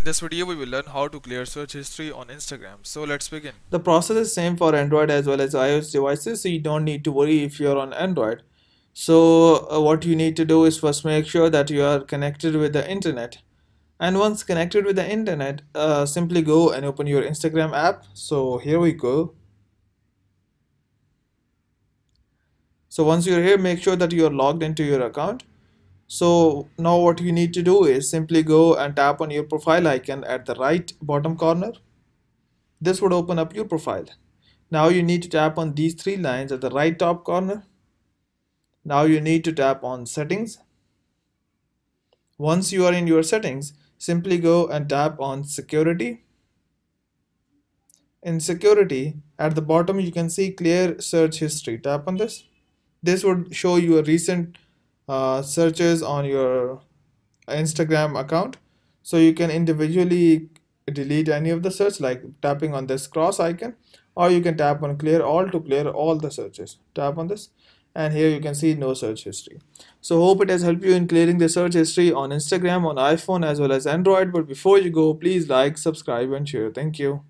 In this video, we will learn how to clear search history on Instagram. So let's begin. The process is same for Android as well as iOS devices, so you don't need to worry if you're on Android. So uh, what you need to do is first make sure that you are connected with the internet. And once connected with the internet, uh, simply go and open your Instagram app. So here we go. So once you're here, make sure that you're logged into your account so now what you need to do is simply go and tap on your profile icon at the right bottom corner. This would open up your profile. Now you need to tap on these three lines at the right top corner. Now you need to tap on settings. Once you are in your settings, simply go and tap on security. In security, at the bottom you can see clear search history. Tap on this. This would show you a recent uh, searches on your Instagram account. So you can individually delete any of the search like tapping on this cross icon or you can tap on clear all to clear all the searches. Tap on this and here you can see no search history. So hope it has helped you in clearing the search history on instagram on iphone as well as android. But before you go please like subscribe and share. Thank you